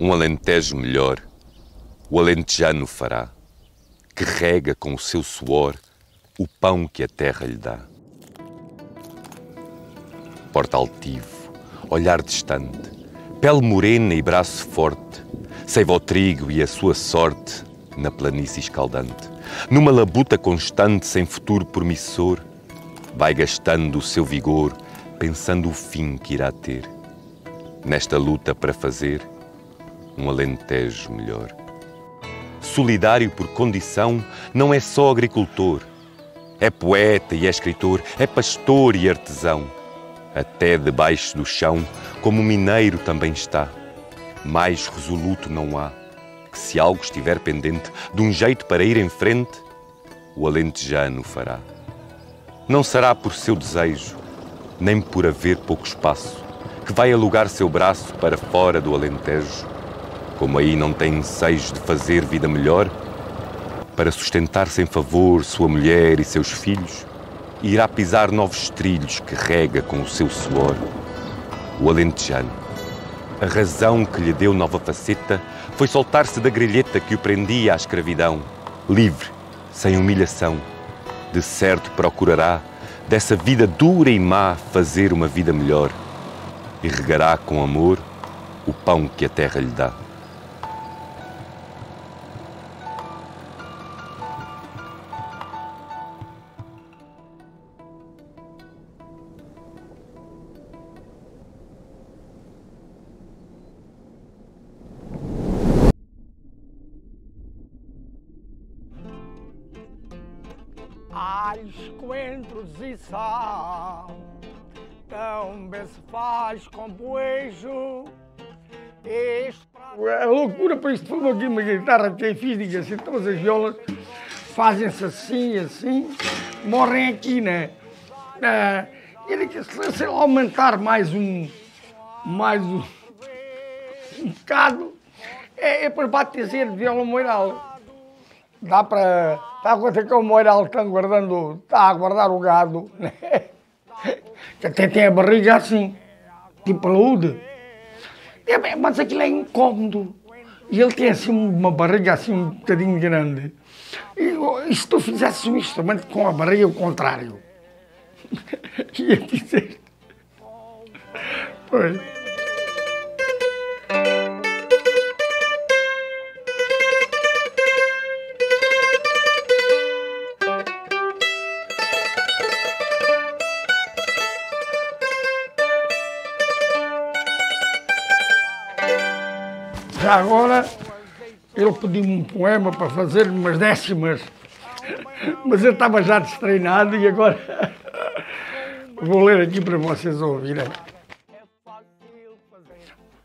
Um alentejo melhor, o alentejano fará, que rega com o seu suor o pão que a terra lhe dá. Porta altivo, olhar distante, pele morena e braço forte, seiva o trigo e a sua sorte na planície escaldante. Numa labuta constante, sem futuro promissor, vai gastando o seu vigor, pensando o fim que irá ter. Nesta luta para fazer um alentejo melhor. Solidário por condição, não é só agricultor. É poeta e é escritor, é pastor e artesão. Até debaixo do chão, como mineiro também está. Mais resoluto não há que se algo estiver pendente de um jeito para ir em frente, o alentejano fará. Não será por seu desejo, nem por haver pouco espaço, que vai alugar seu braço para fora do alentejo, como aí não tem ensejo de fazer vida melhor, para sustentar sem favor sua mulher e seus filhos, irá pisar novos trilhos que rega com o seu suor. O alentejano, a razão que lhe deu nova faceta foi soltar-se da grelheta que o prendia à escravidão, livre, sem humilhação. De certo procurará, dessa vida dura e má, fazer uma vida melhor e regará com amor o pão que a terra lhe dá. Sal. Se faz com A loucura para isto foi aqui uma guitarra que fiz, diga assim, todas as violas fazem-se assim, assim, morrem aqui, né? Ah, ele quer se aumentar mais um, mais um, um bocado, é, é para batezer de viola moiral. Dá para. Está a contar que o moiral está guardando, está a guardar o gado, né? Até tem a barriga assim, tipo peludo. É, bem, mas aquilo é incómodo. E ele tem assim uma barriga assim um bocadinho grande. E, se tu fizesses um instrumento com a barriga ao contrário? Ia dizer. Pois. Já agora, ele pediu-me um poema para fazer umas décimas, mas eu estava já destreinado e agora vou ler aqui para vocês ouvirem.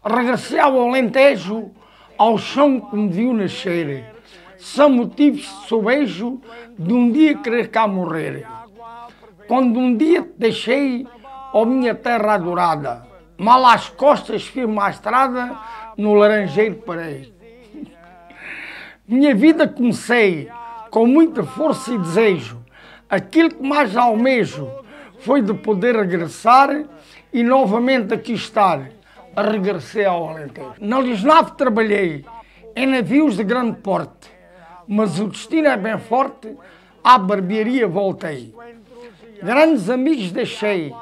Regressei ao Alentejo, ao chão que me viu nascer. São motivos de sobejo de um dia querer cá morrer. Quando um dia te deixei, ó minha terra adorada, mal às costas firme à estrada, no laranjeiro parei. Minha vida comecei com muita força e desejo. Aquilo que mais almejo foi de poder regressar e novamente aqui estar. Regressei ao Alentejo. Na Lisnave trabalhei em navios de grande porte, mas o destino é bem forte, à barbearia voltei. Grandes amigos deixei,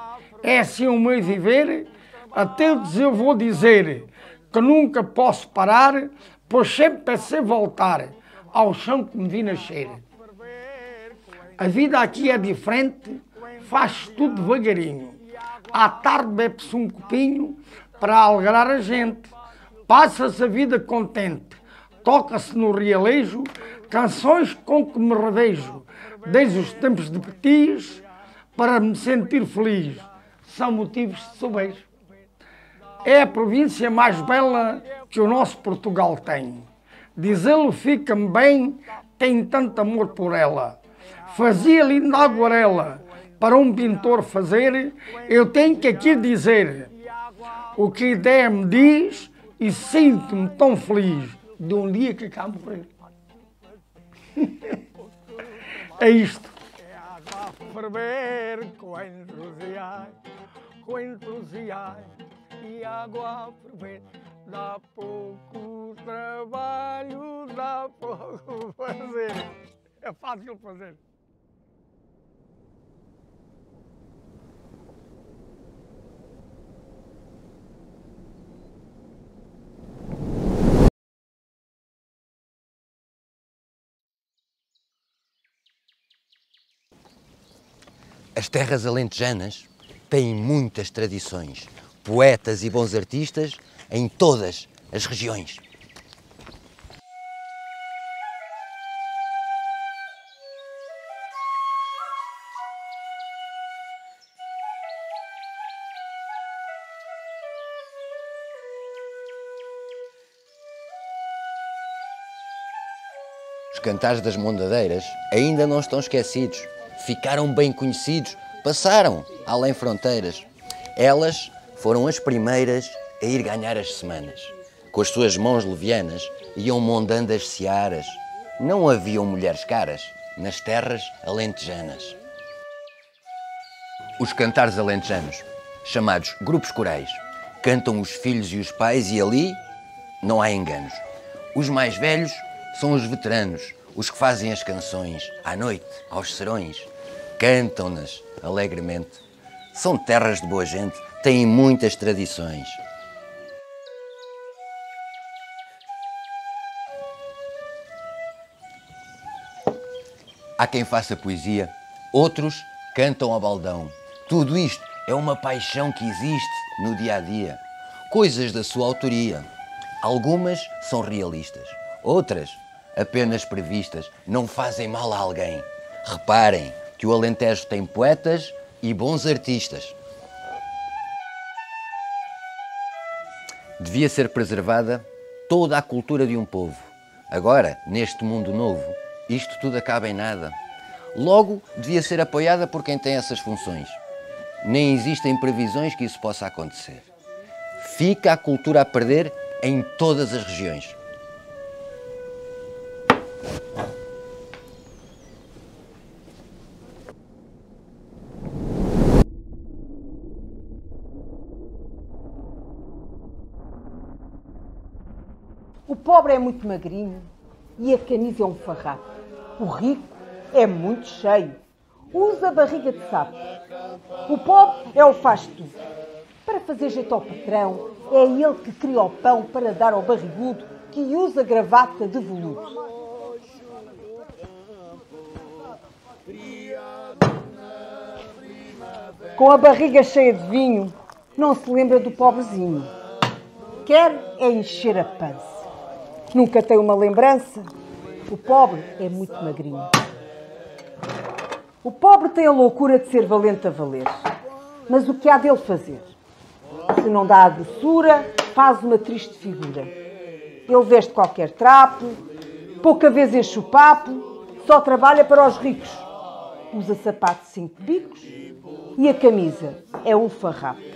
é assim o meu viver, até eu vou dizer que nunca posso parar, pois sempre pensei voltar ao chão que me vi nascer. A vida aqui é diferente, faz tudo devagarinho. À tarde bebe-se um copinho para alegrar a gente. Passa-se a vida contente, toca-se no realejo canções com que me revejo, desde os tempos de petis, para me sentir feliz. São motivos de sobejo é a província mais bela que o nosso Portugal tem. Dizê-lo fica-me bem, tenho tanto amor por ela. Fazia linda aguarela para um pintor fazer, eu tenho que aqui dizer o que a ideia me diz e sinto-me tão feliz de um dia que cá morrer. é isto. Ferver, coentros e ai, coentros e água a ferver. dá pouco trabalho, dá pouco fazer. É fácil fazer. As terras alentejanas têm muitas tradições, poetas e bons artistas em todas as regiões. Os cantares das mondadeiras ainda não estão esquecidos. Ficaram bem conhecidos, passaram além fronteiras. Elas foram as primeiras a ir ganhar as semanas. Com as suas mãos levianas iam mondando as searas. Não haviam mulheres caras nas terras alentejanas. Os cantares alentejanos, chamados grupos corais, cantam os filhos e os pais e ali não há enganos. Os mais velhos são os veteranos, os que fazem as canções à noite, aos serões, cantam-nas alegremente. São terras de boa gente, têm muitas tradições. Há quem faça poesia, outros cantam ao baldão. Tudo isto é uma paixão que existe no dia a dia. Coisas da sua autoria. Algumas são realistas, outras apenas previstas, não fazem mal a alguém. Reparem que o Alentejo tem poetas e bons artistas. Devia ser preservada toda a cultura de um povo. Agora, neste mundo novo, isto tudo acaba em nada. Logo, devia ser apoiada por quem tem essas funções. Nem existem previsões que isso possa acontecer. Fica a cultura a perder em todas as regiões. O pobre é muito magrinho e a camisa é um farrapo. O rico é muito cheio. Usa barriga de sapo. O pobre é o faz tudo. Para fazer jeito ao patrão, é ele que cria o pão para dar ao barrigudo que usa gravata de veludo. Com a barriga cheia de vinho, não se lembra do pobrezinho. Quer é encher a pança. Nunca tem uma lembrança. O pobre é muito magrinho. O pobre tem a loucura de ser valente a valer. Mas o que há dele fazer? Se não dá a doçura, faz uma triste figura. Ele veste qualquer trapo, pouca vez enche o papo, só trabalha para os ricos. Usa sapato de cinco bicos e a camisa é um farrapo.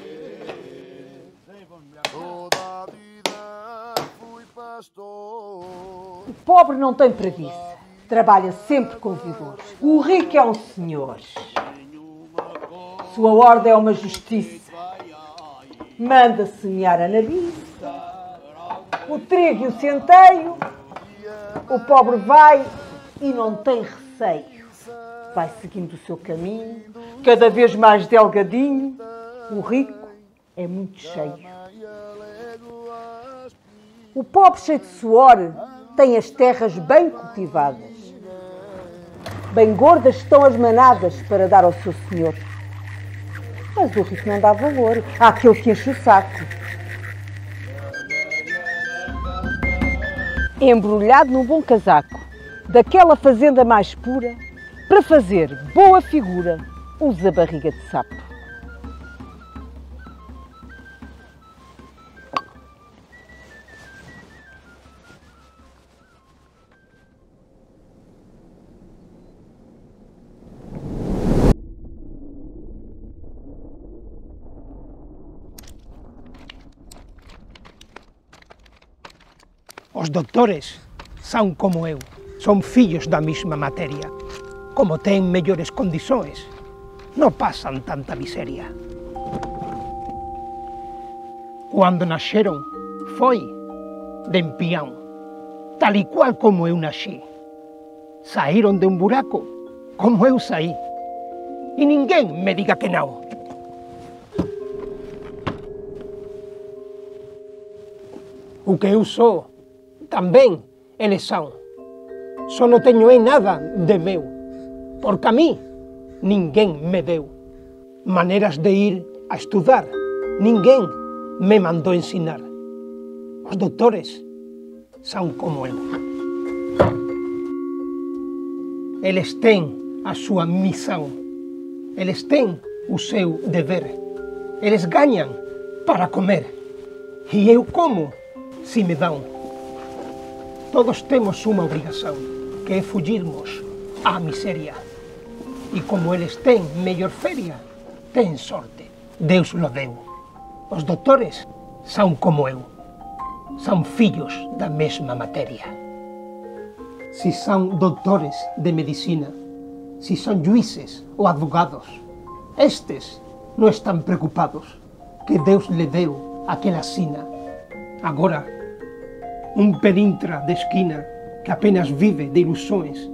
O pobre não tem preguiça, trabalha sempre com vigor. O rico é um senhor. Sua ordem é uma justiça. Manda semear a nariz, o trigo e o centeio. O pobre vai e não tem receio. Vai seguindo o seu caminho, cada vez mais delgadinho. O rico é muito cheio. O pobre cheio de suor tem as terras bem cultivadas. Bem gordas estão as manadas para dar ao seu senhor. Mas o rico não dá valor àquele que enche o saco. Embrulhado num bom casaco, daquela fazenda mais pura, para fazer boa figura, usa barriga de sapo. Os doutores são como eu, são filhos da mesma matéria. Como têm melhores condições, não passam tanta miséria. Quando nasceram, foi de empião, tal e qual como eu nasci. Saíram de um buraco como eu saí. E ninguém me diga que não. O que eu sou, também eles são. Só não tenho em nada de meu, porque a mim ninguém me deu. Maneiras de ir a estudar, ninguém me mandou ensinar. Os doutores são como eu. Eles têm a sua missão. Eles têm o seu dever. Eles ganham para comer. E eu como se me dão. Todos temos uma obrigação, que é fugirmos à miséria. E como eles têm melhor féria, têm sorte. Deus lo deu. Os doutores são como eu. São filhos da mesma matéria. Se são doutores de medicina, se são juízes ou advogados, estes não estão preocupados, que Deus lhe deu aquela sina. Agora, um pedintra de esquina que apenas vive de ilusões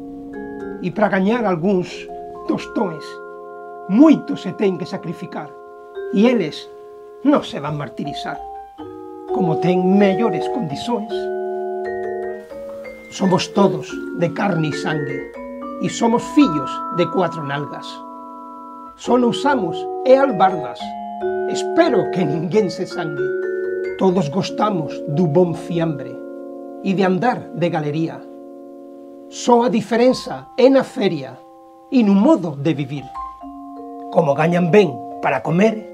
e para ganhar alguns tostões, muito se tem que sacrificar e eles não se vão martirizar, como têm melhores condições. Somos todos de carne e sangue e somos filhos de quatro nalgas. Não usamos é albardas. Espero que ninguém se sangue. Todos gostamos do bom fiambre e de andar de galeria. Só a diferença é na feria e no modo de vivir. Como ganham bem para comer,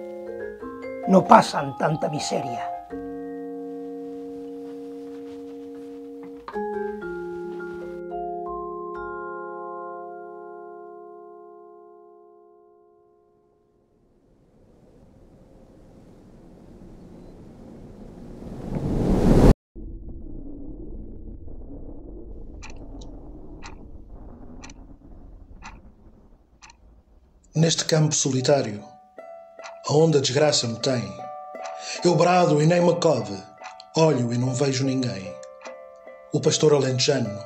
não passam tanta miséria. Neste campo solitário, aonde a desgraça me tem. Eu brado e nem me cove, olho e não vejo ninguém. O pastor alentejano,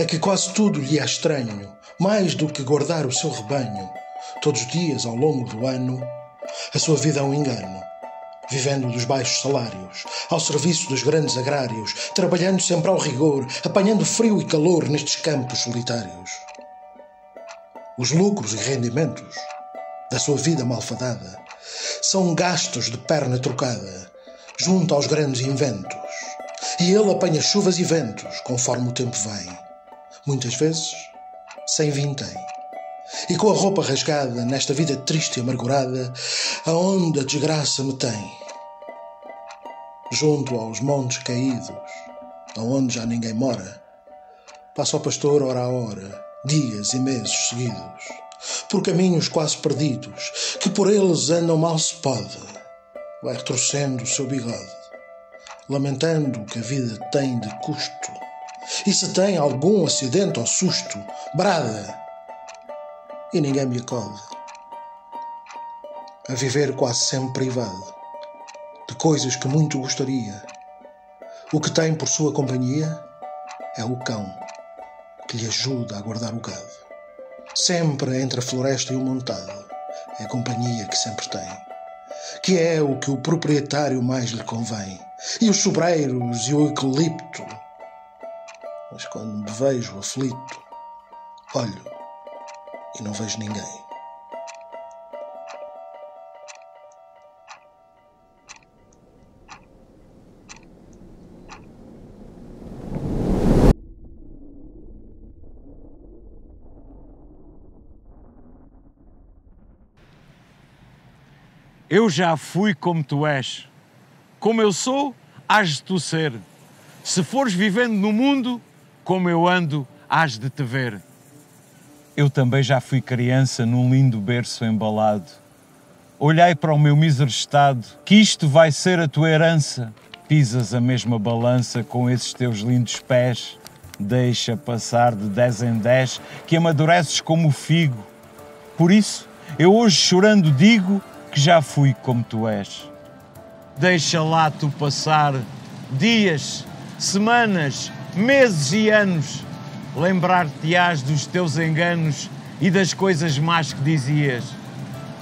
a que quase tudo lhe é estranho, mais do que guardar o seu rebanho, todos os dias ao longo do ano, a sua vida é um engano. Vivendo dos baixos salários, ao serviço dos grandes agrários, trabalhando sempre ao rigor, apanhando frio e calor nestes campos solitários os lucros e rendimentos da sua vida malfadada são gastos de perna trocada junto aos grandes inventos. E ele apanha chuvas e ventos conforme o tempo vem. Muitas vezes, sem vintém. E com a roupa rasgada nesta vida triste e amargurada, aonde a desgraça me tem. Junto aos montes caídos, aonde já ninguém mora, passa o pastor hora a hora, dias e meses seguidos, por caminhos quase perdidos, que por eles andam mal se pode. Vai retorcendo o seu bigode, lamentando o que a vida tem de custo. E se tem algum acidente ou susto, brada e ninguém me acode. A viver quase sempre privado de coisas que muito gostaria. O que tem por sua companhia é o cão que lhe ajuda a guardar o gado. Sempre entre a floresta e o montado, é a companhia que sempre tem, que é o que o proprietário mais lhe convém, e os sobreiros e o eucalipto. Mas quando me vejo aflito, olho e não vejo ninguém. Eu já fui como tu és. Como eu sou, hás de tu ser. Se fores vivendo no mundo, como eu ando, hás de te ver. Eu também já fui criança num lindo berço embalado. Olhei para o meu mísero estado, que isto vai ser a tua herança. Pisas a mesma balança com esses teus lindos pés. Deixa passar de dez em dez, que amadureces como o figo. Por isso, eu hoje chorando digo que já fui como tu és. Deixa lá tu passar dias, semanas, meses e anos, lembrar-te-ás dos teus enganos e das coisas más que dizias,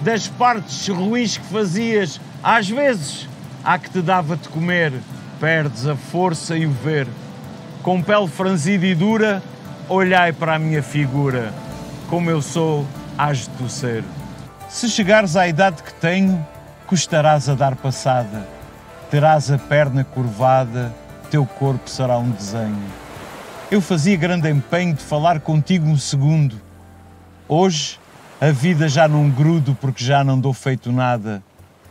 das partes ruins que fazias, às vezes, há que te dava de comer, perdes a força e o ver. Com pele franzida e dura, olhai para a minha figura, como eu sou, hás de tu ser. Se chegares à idade que tenho, custarás a dar passada, terás a perna curvada, teu corpo será um desenho. Eu fazia grande empenho de falar contigo um segundo. Hoje a vida já não grudo porque já não dou feito nada.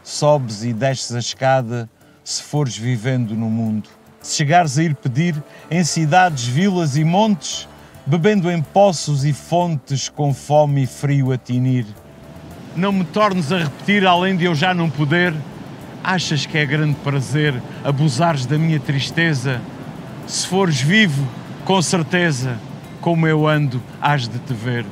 Sobes e desces a escada se fores vivendo no mundo. Se chegares a ir pedir em cidades, vilas e montes, bebendo em poços e fontes com fome e frio a tinir. Não me tornes a repetir além de eu já não poder. Achas que é grande prazer abusares da minha tristeza? Se fores vivo, com certeza, como eu ando, hás de te ver.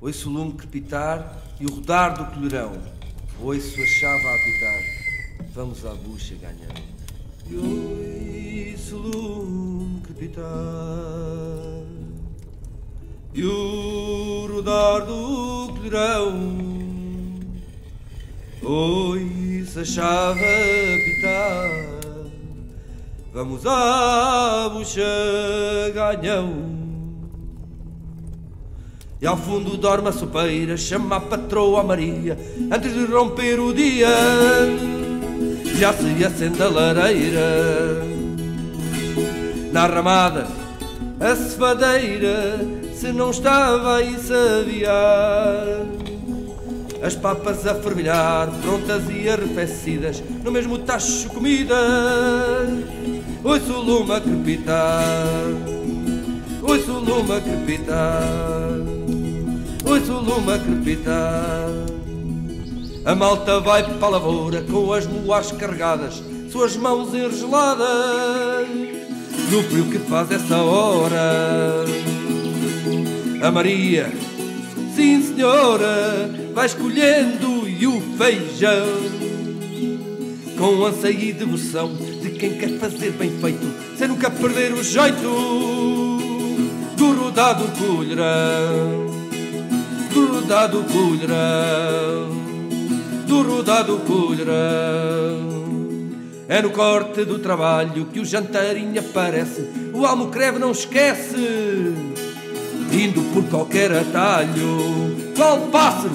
Ouço o lume crepitar e o rodar do colherão. Ouço a chave a apitar. Vamos à bucha ganhar. E o lume crepitar e o rodar do colherão. Ouço a chave a apitar. Vamos à bucha ganhão. E ao fundo dorme a sopeira, chama a patroa Maria, antes de romper o dia, já se acende a lareira. Na ramada, a cevadeira, se não estava a ensabiar. As papas a fervilhar, prontas e arrefecidas, no mesmo tacho comida. Ouço o lume a crepitar, ouço o lume a crepitar ouço o lume a crepitar. A malta vai para a lavoura com as moares carregadas, suas mãos enregeladas, no frio que faz essa hora. A Maria, sim senhora, vai escolhendo e o feijão, com anseio e devoção de quem quer fazer bem feito, sem nunca perder o jeito do rodado colherão. Do rodado colherão, do rodado colherão. É no corte do trabalho que o jantarinho aparece, o almocreve não esquece, indo por qualquer atalho, qual pássaro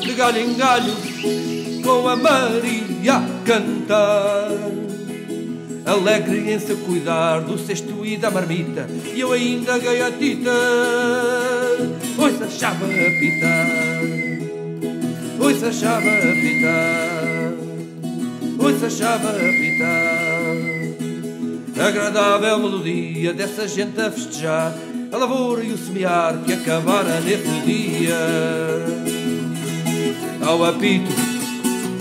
de galho em galho, com a Maria a cantar. Alegre em se cuidar do cesto e da marmita, e eu ainda gaiatita Ouça a chave apitar Ouça a chave apitar Ouça a chave apitar Agradável melodia dessa gente a festejar. A lavoura e o semear que acabara nesse dia. Ao apito,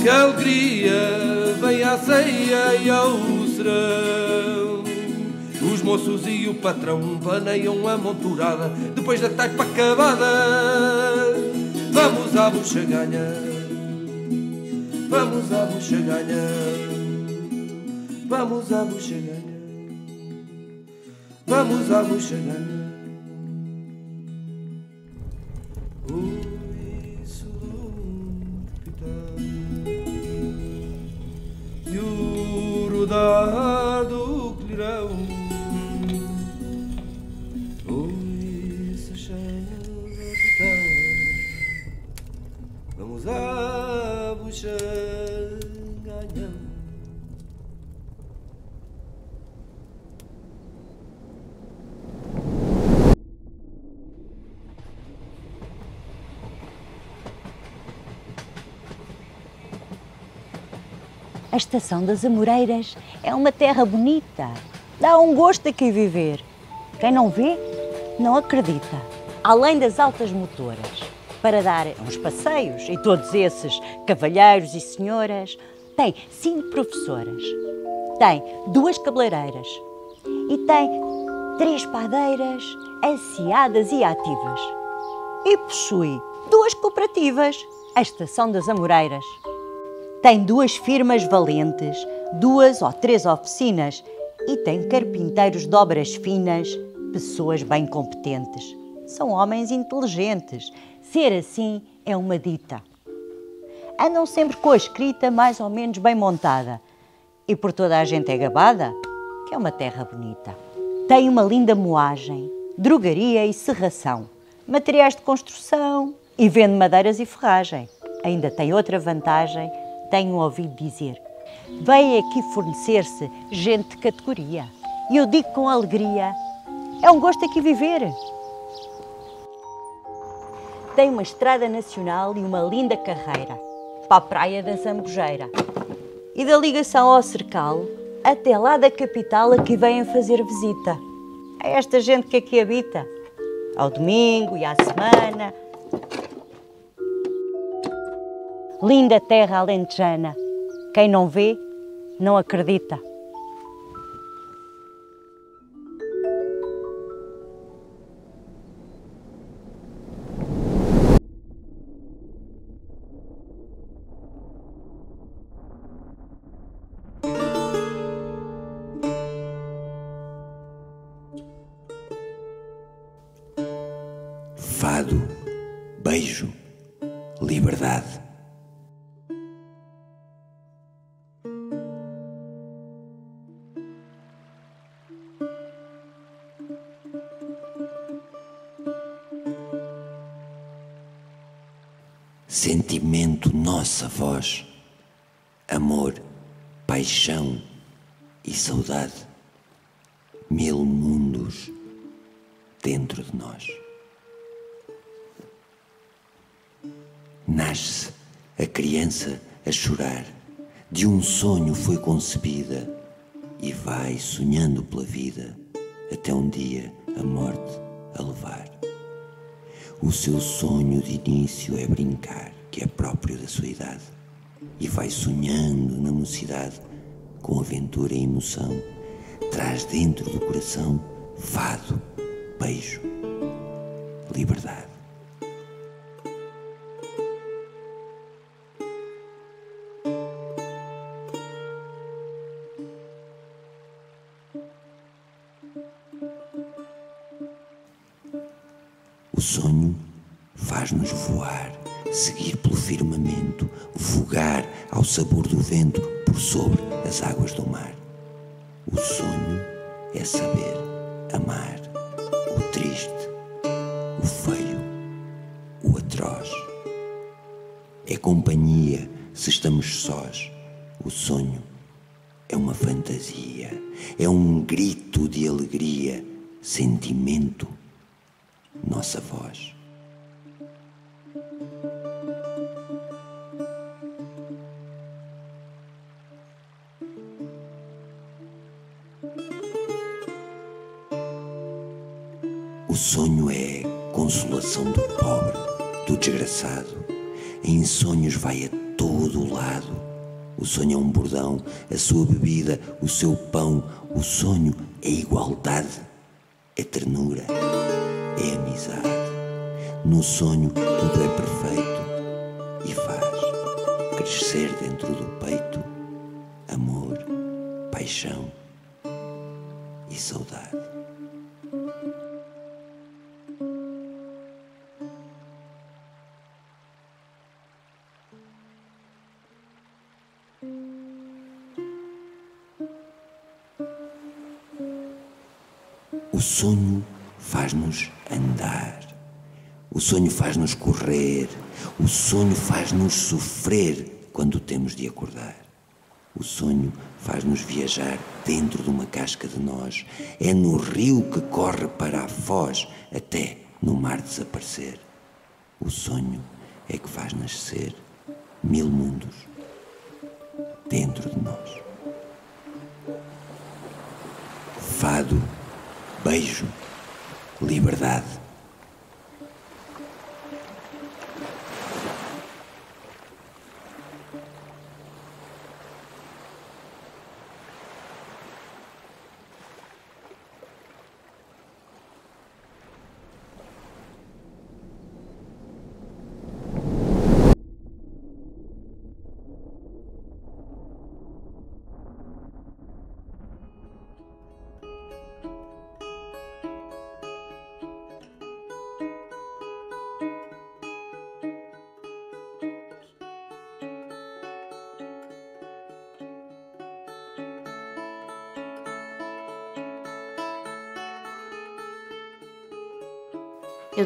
que alegria Vem à ceia e ao serão. Os moços e o patrão planeiam a monturada depois da taipa acabada. Vamos à bucha ganha, vamos à bucha ganha, vamos à bucha ganha, vamos à bucha ganha. Estação das Amoreiras é uma terra bonita. Dá um gosto aqui viver. Quem não vê, não acredita. Além das altas motoras, para dar uns passeios, e todos esses cavalheiros e senhoras, tem cinco professoras, tem duas cabeleireiras e tem três padeiras asseadas e ativas. E possui duas cooperativas, a Estação das Amoreiras. Tem duas firmas valentes, duas ou três oficinas e tem carpinteiros de obras finas, pessoas bem competentes. São homens inteligentes. Ser assim é uma dita. Andam sempre com a escrita mais ou menos bem montada. E por toda a gente é gabada que é uma terra bonita. Tem uma linda moagem, drogaria e serração, materiais de construção e vende madeiras e ferragem. Ainda tem outra vantagem, tenho ouvido dizer. Vem aqui fornecer-se gente de categoria. E eu digo com alegria, é um gosto aqui viver. Tem uma estrada nacional e uma linda carreira para a Praia da Zambujeira. E da ligação ao Cercal, até lá da capital a que vêm fazer visita. A esta gente que aqui habita. Ao domingo e à semana. Linda terra alentejana. Quem não vê, não acredita. Sentimento, nossa voz, amor, paixão e saudade, mil mundos dentro de nós. Nasce a criança a chorar, de um sonho foi concebida e vai sonhando pela vida até um dia a morte a levar. O seu sonho de início é brincar, que é próprio da sua idade, e vai sonhando na mocidade com aventura e emoção. Traz dentro do coração fado, beijo, liberdade. Águas do mar. O sonho é saber amar o triste, o feio, o atroz. É companhia se estamos sós. O sonho é uma fantasia, é um grito de alegria, sentimento nossa voz. Sonho é consolação do pobre, do desgraçado. Em sonhos vai a todo o lado. O sonho é um bordão, a sua bebida, o seu pão. O sonho é igualdade, é ternura é amizade. No sonho tudo é perfeito e faz crescer dentro do peito amor, paixão e saudade. O sonho faz-nos correr. O sonho faz-nos sofrer quando temos de acordar. O sonho faz-nos viajar dentro de uma casca de nós. É no rio que corre para a foz até no mar desaparecer. O sonho é que faz nascer mil mundos dentro de nós. Fado, beijo liberdade.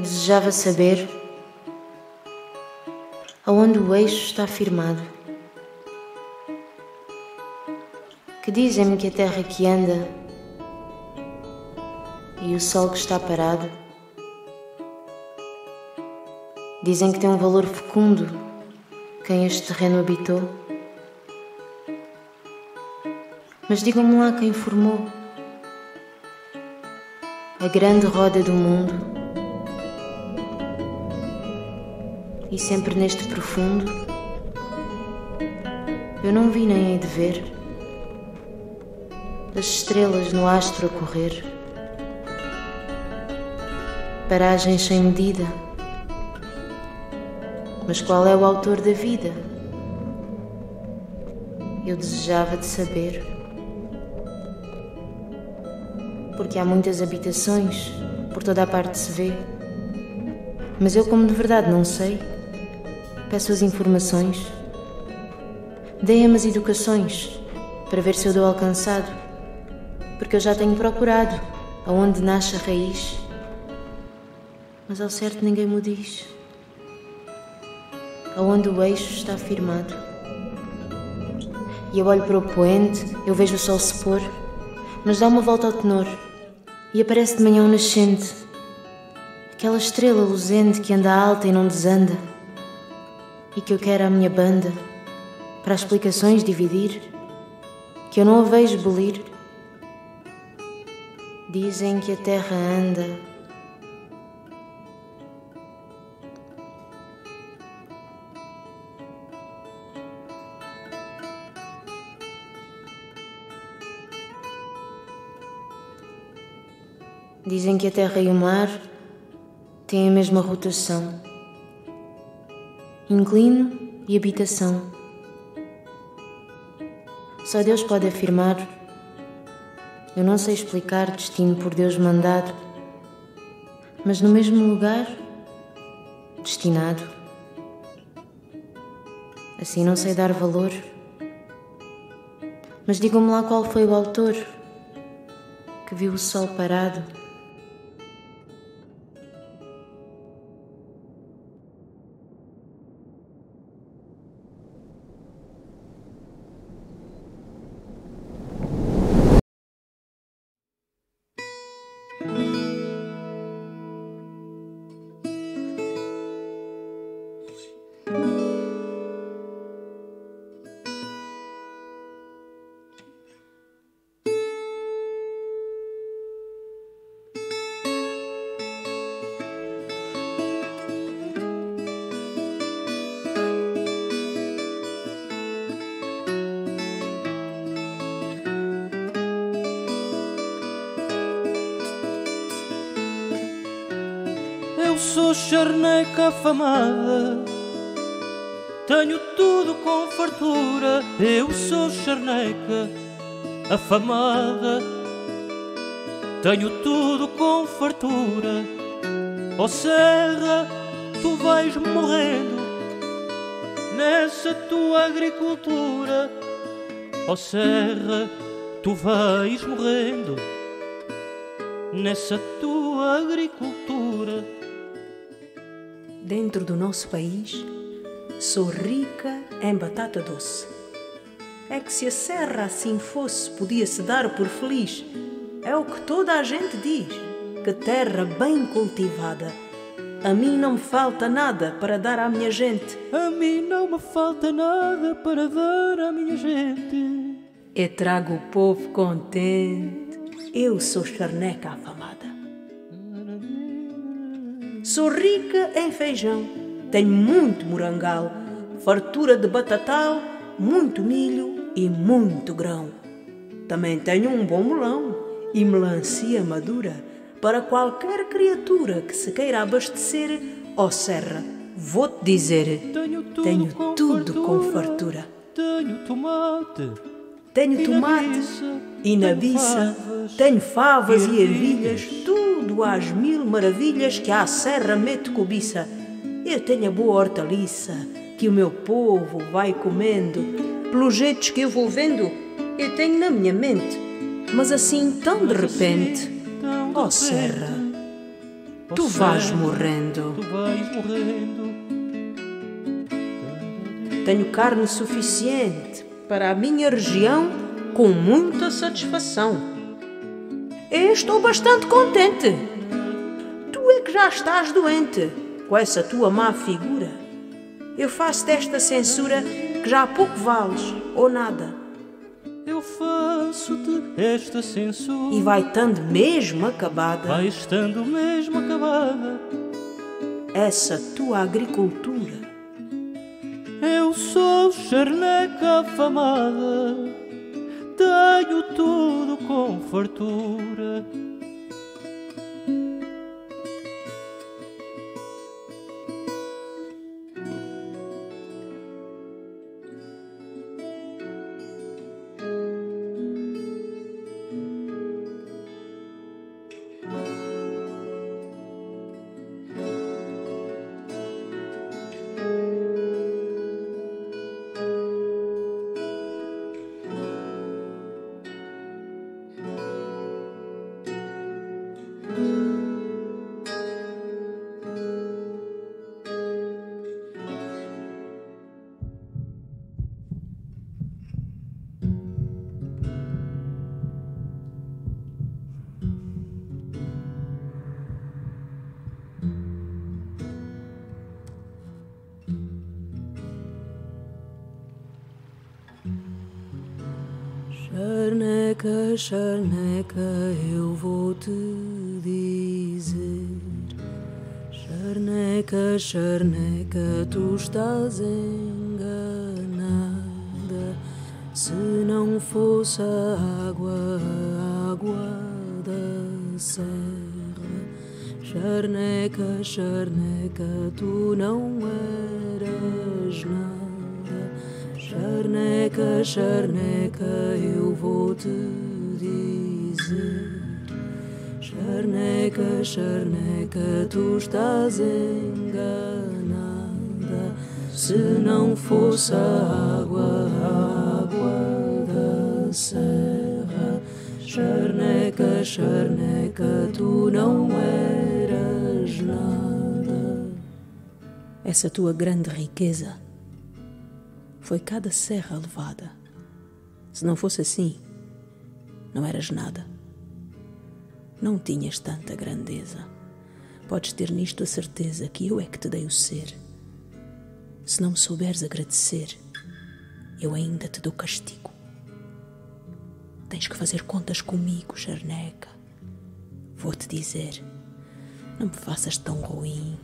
Desejava saber aonde o eixo está firmado. Que dizem-me que a terra que anda e o sol que está parado dizem que tem um valor fecundo quem este terreno habitou. Mas digam-me lá quem formou a grande roda do mundo. E sempre neste profundo, eu não vi nem hei de ver as estrelas no astro a correr, paragens sem medida. Mas qual é o autor da vida? Eu desejava de saber. Porque há muitas habitações, por toda a parte se vê. Mas eu, como de verdade não sei, peço as informações. Deem-me as educações, para ver se eu dou alcançado. Porque eu já tenho procurado aonde nasce a raiz. Mas ao certo ninguém me diz aonde o eixo está firmado. E eu olho para o poente, eu vejo o sol se pôr, mas dá uma volta ao tenor e aparece de manhã um nascente, aquela estrela luzente que anda alta e não desanda, e que eu quero a minha banda para explicações dividir, que eu não a vejo bolir. Dizem que a terra anda Dizem que a terra e o mar têm a mesma rotação, inclino e habitação. Só Deus pode afirmar. Eu não sei explicar destino por Deus mandado, mas no mesmo lugar, destinado. Assim não sei dar valor. Mas digam-me lá qual foi o autor que viu o sol parado sou charneca afamada, tenho tudo com fartura. Eu sou charneca afamada, tenho tudo com fartura. Ó serra, tu vais morrendo nessa tua agricultura. Ó serra, tu vais morrendo nessa tua agricultura. Dentro do nosso país, sou rica em batata doce. É que se a serra assim fosse, podia-se dar por feliz. É o que toda a gente diz, que terra bem cultivada. A mim não me falta nada para dar à minha gente. A mim não me falta nada para dar à minha gente. E trago o povo contente. Eu sou charneca afamada. Sou rica em feijão, tenho muito morangal, fartura de batatal, muito milho e muito grão. Também tenho um bom melão e melancia madura para qualquer criatura que se queira abastecer. Ó serra, vou-te dizer, Tenho tudo, tenho com, tudo fartura. com fartura. Tenho tomate, Tenho tomate e nabiça, tenho favas e ervilhas, tudo às mil maravilhas que à serra mete cobiça. Eu tenho a boa hortaliça que o meu povo vai comendo, pelos jeitos que eu vou vendo, eu tenho na minha mente, mas assim tão de repente, ó serra, tu vais morrendo. Tu vais morrendo. Tenho carne suficiente para a minha região com muita satisfação. Estou bastante contente. Tu é que já estás doente com essa tua má figura. Eu faço desta censura que já pouco vales ou nada. Eu faço-te esta censura. E vai estando mesmo acabada. Vai estando mesmo acabada. Essa tua agricultura. Eu sou charneca afamada. Tenho tudo com fartura. Charneca, eu vou te dizer. Charneca, charneca, tu estás enganada. Se não fosse a água, a água da serra. Charneca, charneca, tu não eras Charneca, charneca, eu vou te dizer. Charneca, charneca, tu estás enganada. Se não fosse a água, a água da serra. Charneca, charneca, tu não eras nada. Essa tua grande riqueza foi cada serra levada. Se não fosse assim, não eras nada. Não tinhas tanta grandeza. Podes ter nisto a certeza que eu é que te dei o ser. Se não me souberes agradecer, eu ainda te dou castigo. Tens que fazer contas comigo, charneca. Vou-te dizer, não me faças tão ruim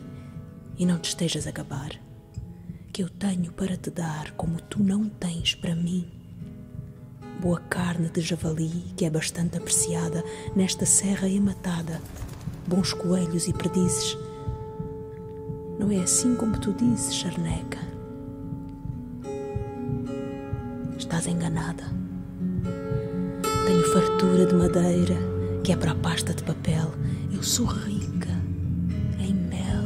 e não te estejas a gabar que eu tenho para te dar como tu não tens para mim. Boa carne de javali, que é bastante apreciada nesta serra ematada, bons coelhos e perdizes. Não é assim como tu dizes, charneca. Estás enganada. Tenho fartura de madeira, que é para a pasta de papel. Eu sou rica em mel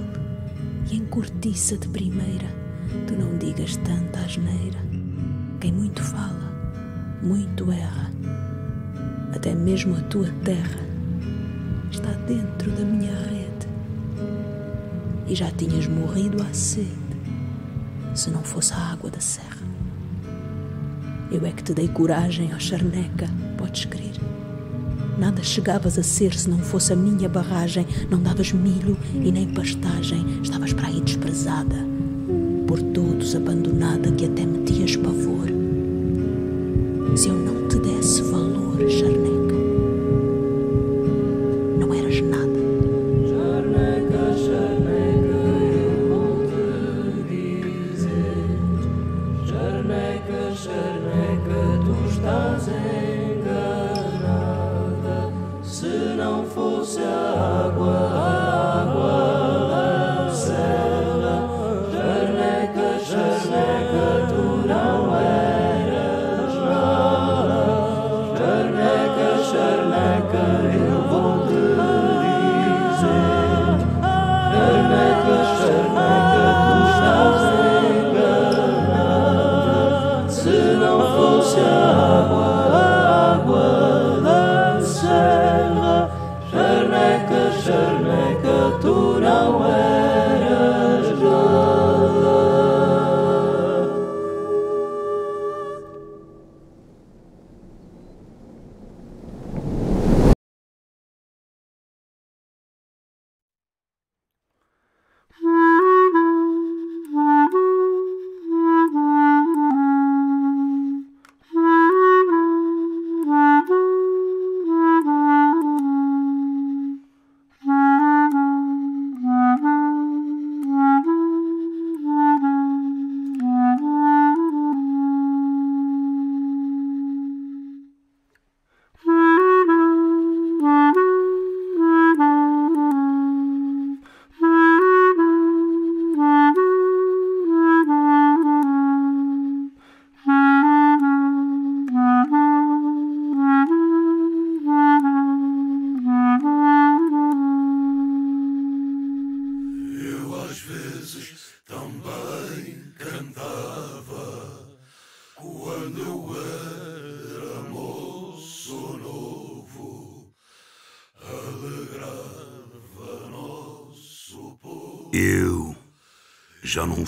e em cortiça de primeira tu não digas tanta asneira. Quem muito fala, muito erra. Até mesmo a tua terra está dentro da minha rede. E já tinhas morrido à sede, se não fosse a água da serra. Eu é que te dei coragem, ó charneca, podes crer. Nada chegavas a ser se não fosse a minha barragem. Não davas milho e nem pastagem. Estavas para aí desprezada por todos abandonada que até metias pavor. Se eu não te desse valor, charneca,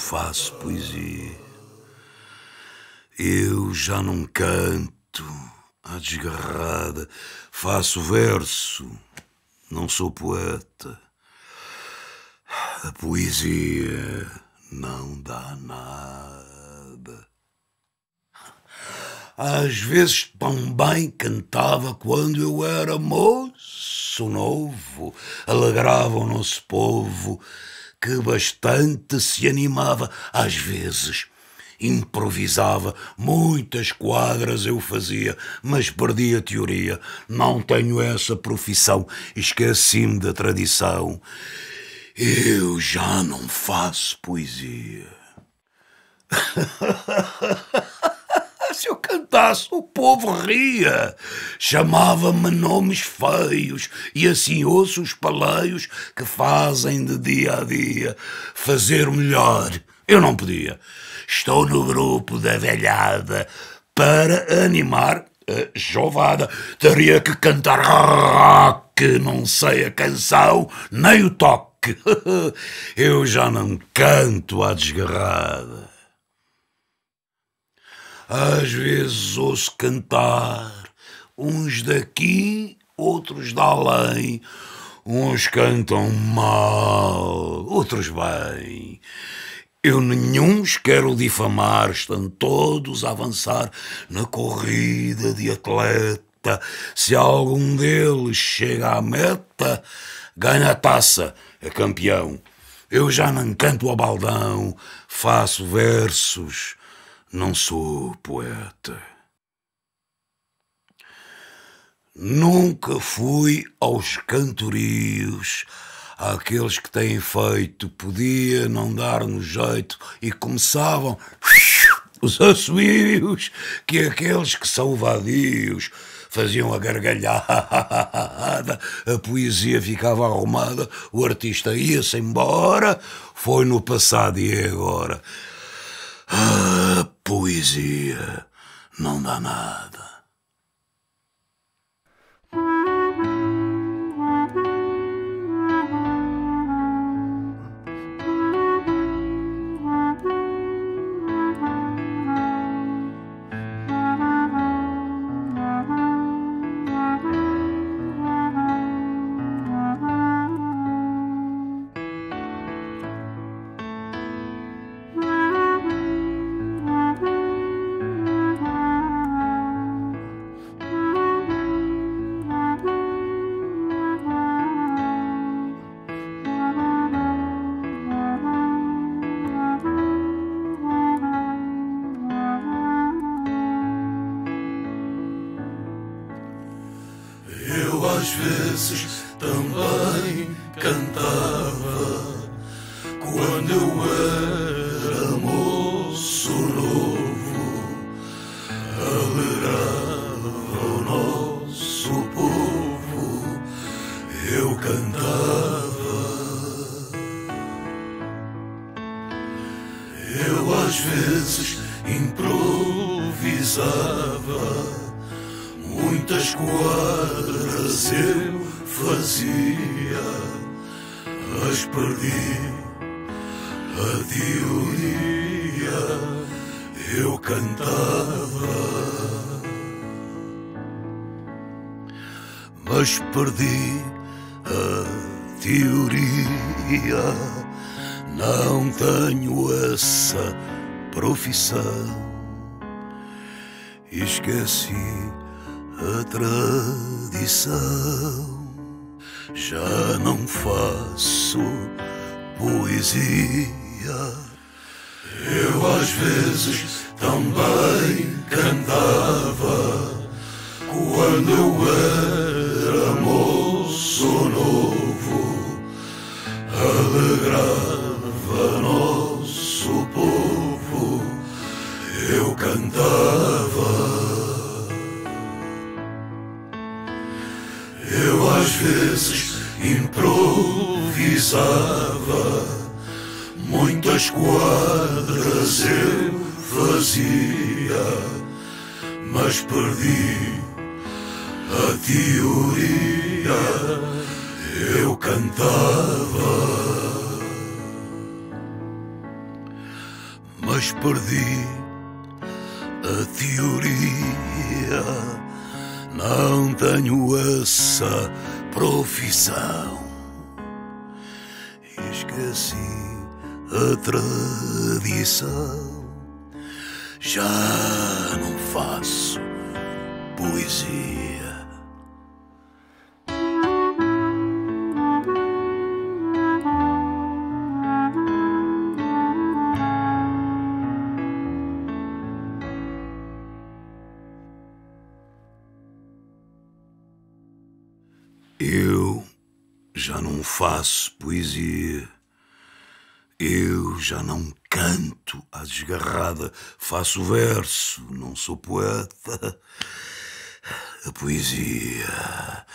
faço poesia. Eu já não canto à desgarrada. Faço verso, não sou poeta. A poesia não dá nada. Às vezes tão bem cantava quando eu era moço novo, alegrava o nosso povo que bastante se animava, às vezes improvisava, muitas quadras eu fazia, mas perdi a teoria. Não tenho essa profissão, esqueci-me da tradição. Eu já não faço poesia. Se eu cantasse, o povo ria. Chamava-me nomes feios e assim ouço os paleios que fazem de dia a dia fazer melhor. Eu não podia. Estou no grupo da velhada para animar a jovada. Teria que cantar que não sei a canção nem o toque. Eu já não canto à desgarrada. Às vezes ouço cantar, uns daqui, outros de além. Uns cantam mal, outros bem. Eu nenhum quero difamar, estão todos a avançar na corrida de atleta. Se algum deles chega à meta, ganha a taça, é campeão. Eu já não canto a baldão, faço versos não sou poeta. Nunca fui aos cantorios, àqueles que têm feito, podia não dar no jeito e começavam os assobios, que aqueles que são vadios faziam a gargalhada, a poesia ficava arrumada, o artista ia-se embora, foi no passado e é agora. Ah, poesia não dá nada. Vezes Esqueci a tradição. Já não faço poesia. Eu às vezes também cantava quando eu era moço novo, alegrava às vezes improvisava, muitas quadras eu fazia, mas perdi a teoria, eu cantava. Mas perdi a teoria. Não tenho essa profissão. Esqueci a tradição. Já não faço poesia. Já não faço poesia. Eu já não canto à desgarrada, faço verso, não sou poeta. A poesia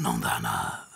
não dá nada.